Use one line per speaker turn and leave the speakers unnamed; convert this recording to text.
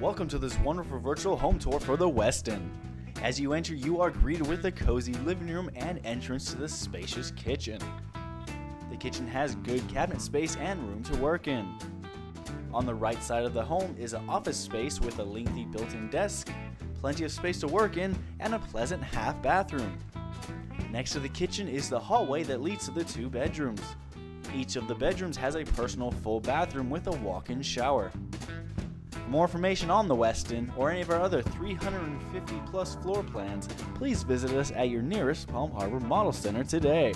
Welcome to this wonderful virtual home tour for the Weston. As you enter, you are greeted with a cozy living room and entrance to the spacious kitchen. The kitchen has good cabinet space and room to work in. On the right side of the home is an office space with a lengthy built in desk, plenty of space to work in, and a pleasant half bathroom. Next to the kitchen is the hallway that leads to the two bedrooms. Each of the bedrooms has a personal full bathroom with a walk in shower. For more information on the Weston or any of our other 350 plus floor plans, please visit us at your nearest Palm Harbor Model Center today.